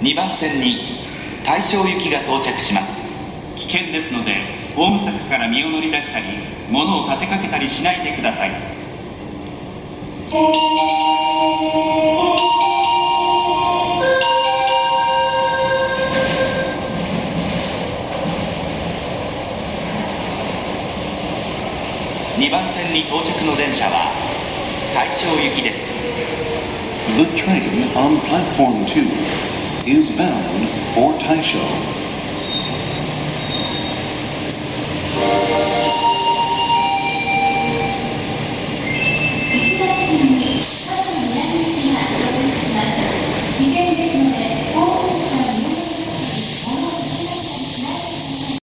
2番線に大正行きが到着します。危険ですのでホーム柵から身を乗り出したり物を立てかけたりしないでください。2番線に到着の電車は大正行きです。The train on platform 2 is bound for Taisho.